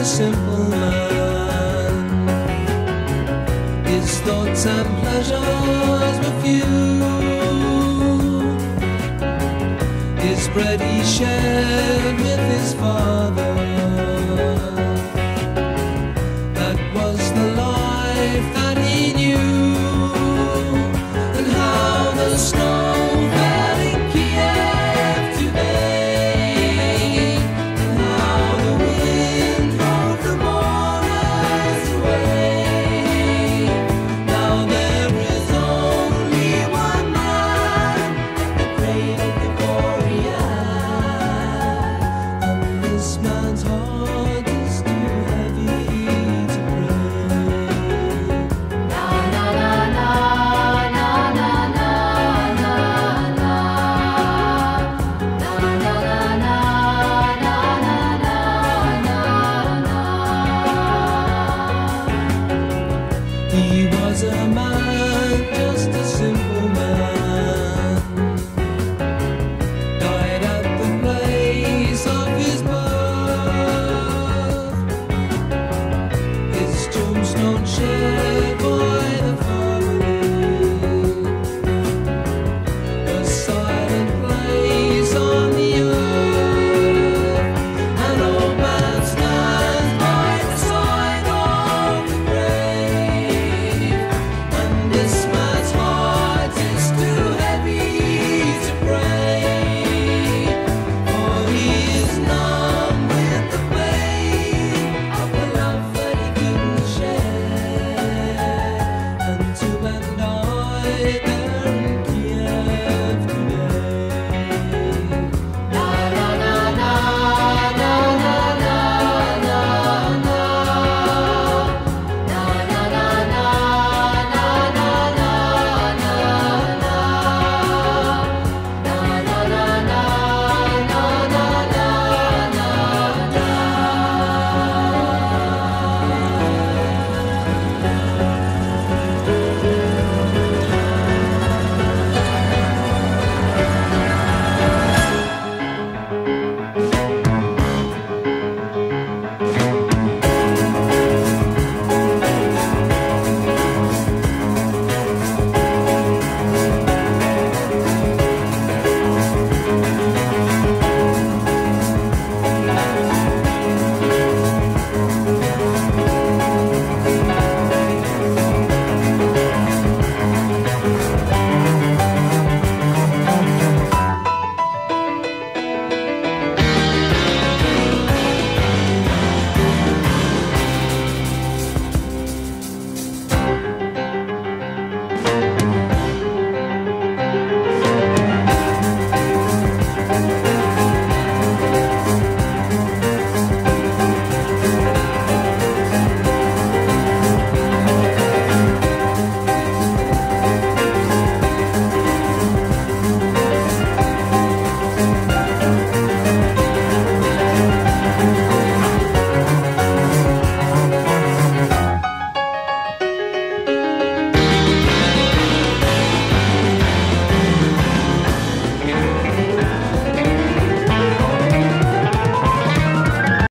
a simple man. His thoughts and pleasures were few. His bread he shared with his father. That was the life that he knew.